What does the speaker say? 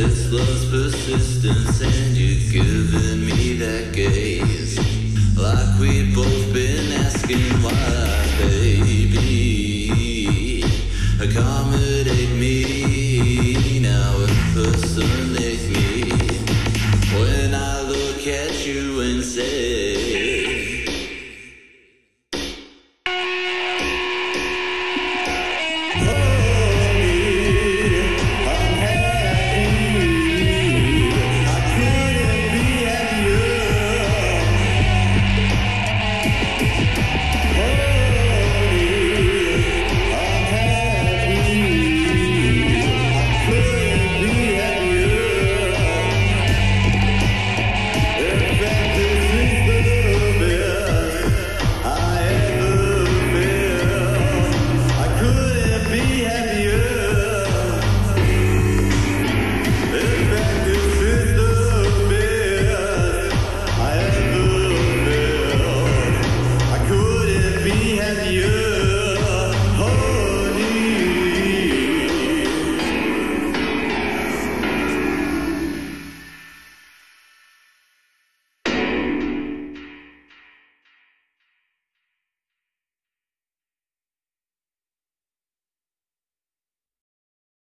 This love's persistence, and you're giving me that gaze like we both.